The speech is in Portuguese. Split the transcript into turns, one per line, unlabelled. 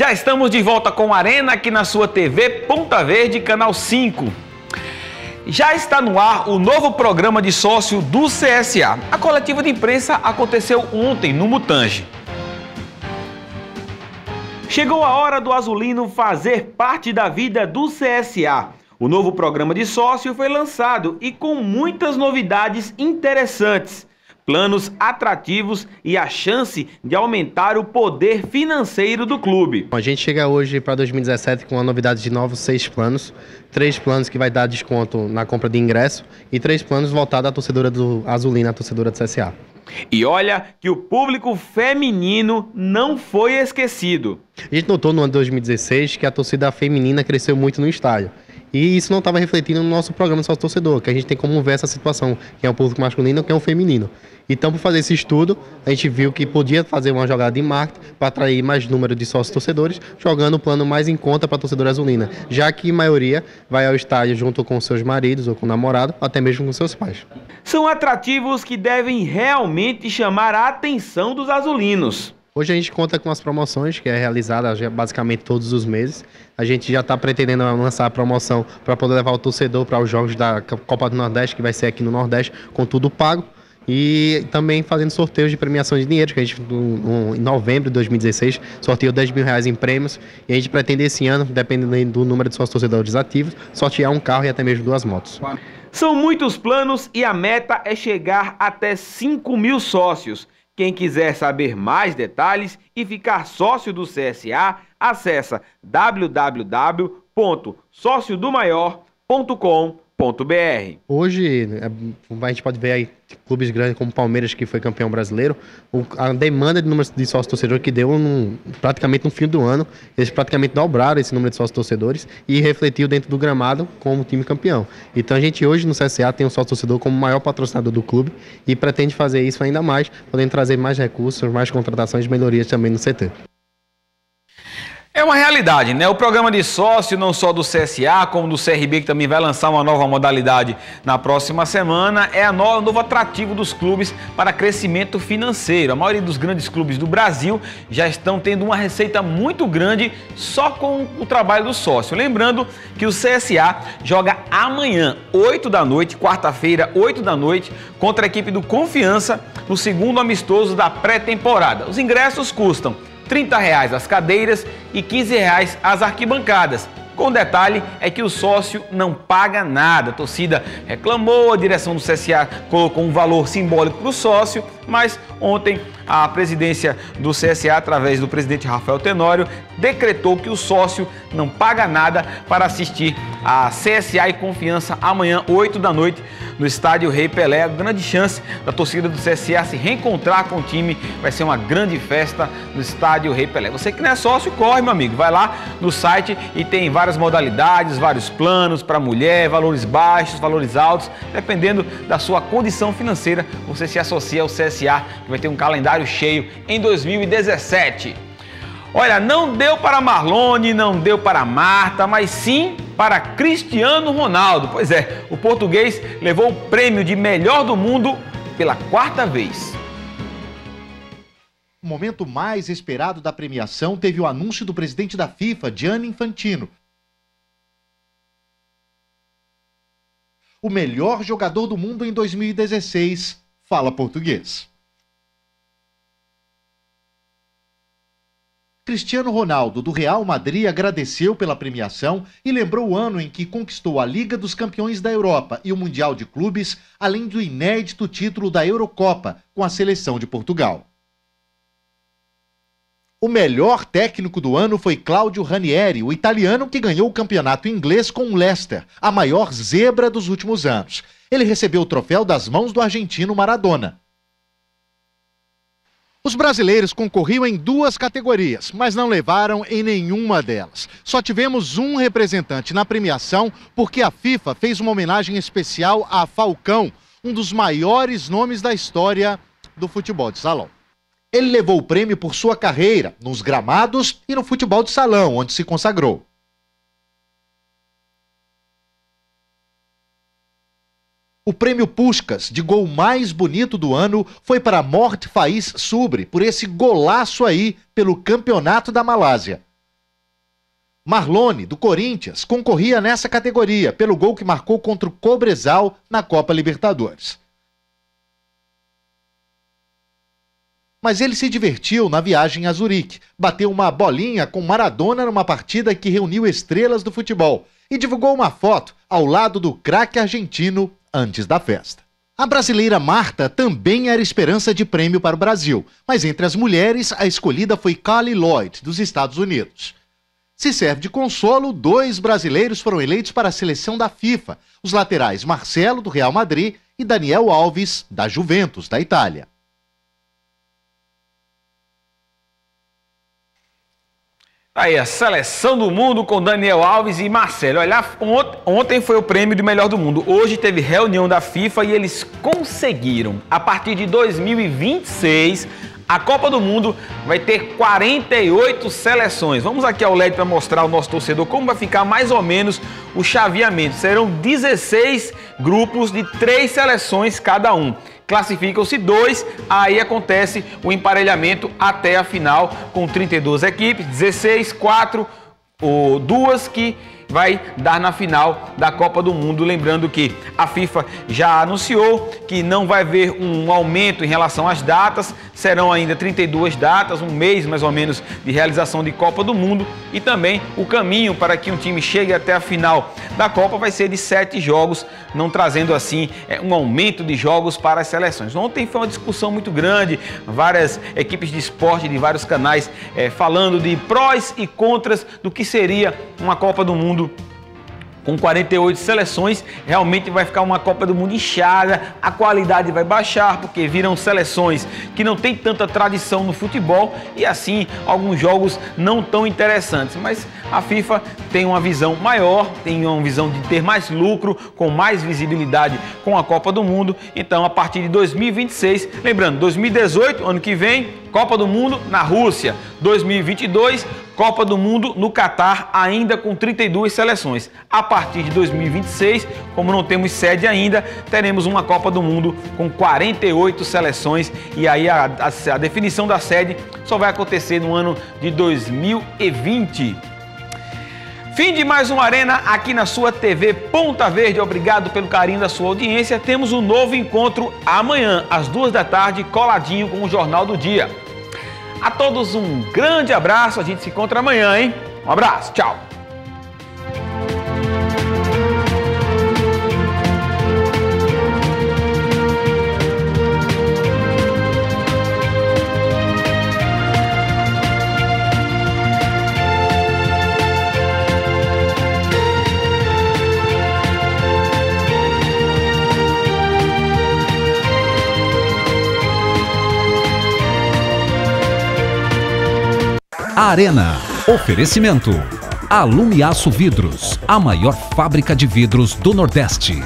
Já estamos de volta com Arena aqui na sua TV Ponta Verde, canal 5. Já está no ar o novo programa de sócio do CSA. A coletiva de imprensa aconteceu ontem no Mutange. Chegou a hora do Azulino fazer parte da vida do CSA. O novo programa de sócio foi lançado e com muitas novidades interessantes planos atrativos e a chance de aumentar o poder financeiro do clube.
A gente chega hoje para 2017 com a novidade de novos seis planos, três planos que vai dar desconto na compra de ingresso e três planos voltados à torcedora do Azulina, à torcedora do CSA.
E olha que o público feminino não foi esquecido.
A gente notou no ano de 2016 que a torcida feminina cresceu muito no estádio. E isso não estava refletindo no nosso programa Sócio Torcedor, que a gente tem como ver essa situação, quem é o público masculino e quem é o feminino. Então, para fazer esse estudo, a gente viu que podia fazer uma jogada de marketing para atrair mais número de sócios torcedores, jogando o plano mais em conta para a torcedora azulina, já que a maioria vai ao estádio junto com seus maridos ou com o namorado, até mesmo com seus pais.
São atrativos que devem realmente chamar a atenção dos azulinos.
Hoje a gente conta com as promoções, que é realizada basicamente todos os meses. A gente já está pretendendo lançar a promoção para poder levar o torcedor para os jogos da Copa do Nordeste, que vai ser aqui no Nordeste, com tudo pago. E também fazendo sorteios de premiação de dinheiro, que a gente, em novembro de 2016, sorteou 10 mil reais em prêmios. E a gente pretende esse ano, dependendo do número de sócios torcedores ativos, sortear um carro e até mesmo duas motos.
São muitos planos e a meta é chegar até 5 mil sócios. Quem quiser saber mais detalhes e ficar sócio do CSA, acessa www.sociodomaior.com.br.
Hoje, é, a gente pode ver aí clubes grandes como Palmeiras, que foi campeão brasileiro, a demanda de número de sócios torcedores que deu num, praticamente no fim do ano, eles praticamente dobraram esse número de sócios torcedores e refletiu dentro do gramado como time campeão. Então a gente hoje no CSA tem o sócio torcedor como maior patrocinador do clube e pretende fazer isso ainda mais, podendo trazer mais recursos, mais contratações melhorias também no CT.
É uma realidade, né? O programa de sócio, não só do CSA, como do CRB, que também vai lançar uma nova modalidade na próxima semana, é o novo atrativo dos clubes para crescimento financeiro. A maioria dos grandes clubes do Brasil já estão tendo uma receita muito grande só com o trabalho do sócio. Lembrando que o CSA joga amanhã, 8 da noite, quarta-feira, 8 da noite, contra a equipe do Confiança, no segundo amistoso da pré-temporada. Os ingressos custam 30 reais as cadeiras e 15 reais as arquibancadas. Com detalhe é que o sócio não paga nada. A torcida reclamou, a direção do CSA colocou um valor simbólico para o sócio, mas ontem a presidência do CSA, através do presidente Rafael Tenório, decretou que o sócio não paga nada para assistir a CSA e Confiança amanhã, 8 da noite, no estádio Rei Pelé. Grande chance da torcida do CSA se reencontrar com o time. Vai ser uma grande festa no estádio Rei Pelé. Você que não é sócio, corre, meu amigo. Vai lá no site e tem várias modalidades, vários planos para mulher, valores baixos, valores altos. Dependendo da sua condição financeira, você se associa ao CSA, que vai ter um calendário cheio em 2017. Olha, não deu para Marlone, não deu para Marta, mas sim para Cristiano Ronaldo. Pois é, o português levou o prêmio de melhor do mundo pela quarta vez.
O momento mais esperado da premiação teve o anúncio do presidente da FIFA, Gianni Infantino. O melhor jogador do mundo em 2016 fala português. Cristiano Ronaldo, do Real Madrid, agradeceu pela premiação e lembrou o ano em que conquistou a Liga dos Campeões da Europa e o Mundial de Clubes, além do inédito título da Eurocopa com a seleção de Portugal. O melhor técnico do ano foi Claudio Ranieri, o italiano que ganhou o campeonato inglês com o Leicester, a maior zebra dos últimos anos. Ele recebeu o troféu das mãos do argentino Maradona. Os brasileiros concorriam em duas categorias, mas não levaram em nenhuma delas. Só tivemos um representante na premiação porque a FIFA fez uma homenagem especial a Falcão, um dos maiores nomes da história do futebol de salão. Ele levou o prêmio por sua carreira nos gramados e no futebol de salão, onde se consagrou. O prêmio Puskas de gol mais bonito do ano foi para Mort Faiz Subre, por esse golaço aí pelo Campeonato da Malásia. Marlone, do Corinthians, concorria nessa categoria pelo gol que marcou contra o Cobresal na Copa Libertadores. Mas ele se divertiu na viagem a Zurique, bateu uma bolinha com Maradona numa partida que reuniu estrelas do futebol e divulgou uma foto ao lado do craque argentino antes da festa. A brasileira Marta também era esperança de prêmio para o Brasil, mas entre as mulheres a escolhida foi Carly Lloyd, dos Estados Unidos. Se serve de consolo, dois brasileiros foram eleitos para a seleção da FIFA: os laterais Marcelo, do Real Madrid, e Daniel Alves, da Juventus, da Itália.
Aí, a seleção do mundo com Daniel Alves e Marcelo. Olha, ontem foi o prêmio de melhor do mundo. Hoje teve reunião da FIFA e eles conseguiram. A partir de 2026, a Copa do Mundo vai ter 48 seleções. Vamos aqui ao LED para mostrar ao nosso torcedor como vai ficar mais ou menos o chaveamento. Serão 16 grupos de três seleções cada um. Classificam-se dois, aí acontece o emparelhamento até a final com 32 equipes, 16, 4 ou duas que vai dar na final da Copa do Mundo. Lembrando que a FIFA já anunciou que não vai haver um aumento em relação às datas, serão ainda 32 datas, um mês mais ou menos de realização de Copa do Mundo e também o caminho para que um time chegue até a final da Copa vai ser de sete jogos, não trazendo assim é, um aumento de jogos para as seleções. Ontem foi uma discussão muito grande, várias equipes de esporte de vários canais é, falando de prós e contras do que seria uma Copa do Mundo com 48 seleções, realmente vai ficar uma Copa do Mundo inchada, a qualidade vai baixar, porque viram seleções que não têm tanta tradição no futebol e assim alguns jogos não tão interessantes. Mas a FIFA tem uma visão maior, tem uma visão de ter mais lucro, com mais visibilidade com a Copa do Mundo. Então, a partir de 2026, lembrando, 2018, ano que vem, Copa do Mundo na Rússia. 2022, Copa do Mundo no Catar, ainda com 32 seleções. A partir de 2026, como não temos sede ainda, teremos uma Copa do Mundo com 48 seleções e aí a, a, a definição da sede só vai acontecer no ano de 2020. Fim de mais uma arena aqui na sua TV Ponta Verde. Obrigado pelo carinho da sua audiência. Temos um novo encontro amanhã, às duas da tarde, coladinho com o Jornal do Dia. A todos um grande abraço. A gente se encontra amanhã, hein? Um abraço. Tchau.
Arena. Oferecimento. Alumiaço Vidros, a maior fábrica de vidros do Nordeste.